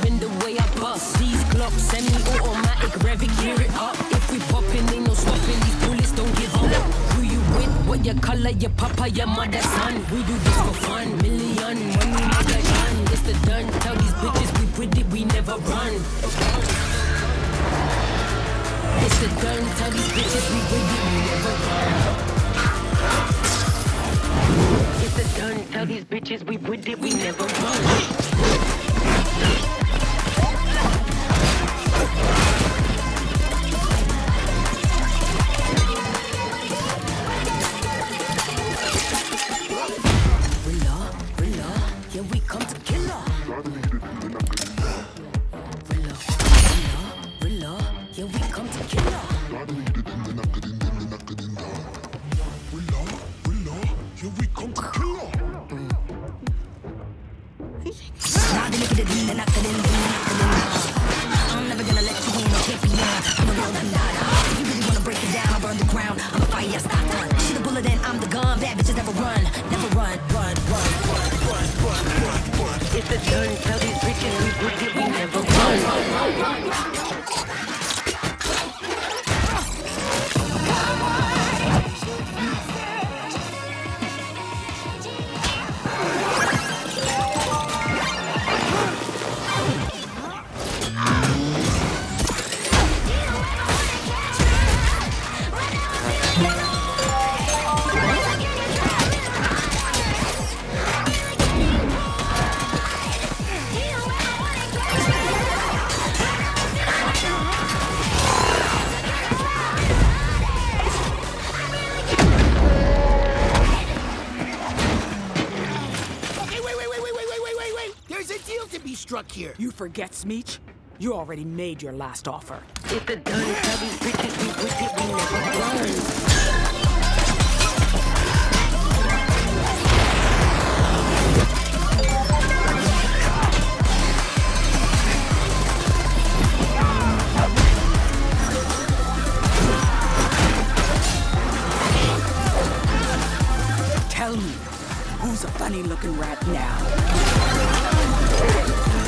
cause the way I bust. These Glocks semi-automatic, rev it, gear it up. If we poppin', ain't no stopping, these bullets don't give up. Who you with? What your color, your papa, your mother, son. We do this for fun. Million, money, nigga, done. It's the done. Tell these bitches we with it, we never run. It's the done. Tell these bitches we with it, we never run. It's the done. Tell these bitches we with it, we It's the done. Tell these bitches we with it, we never run. Be struck here. You forget, Smeech? You already made your last offer. It's the done. Tell these bitches we with it, we never run. Tell me, who's a funny looking rat now? Let's go.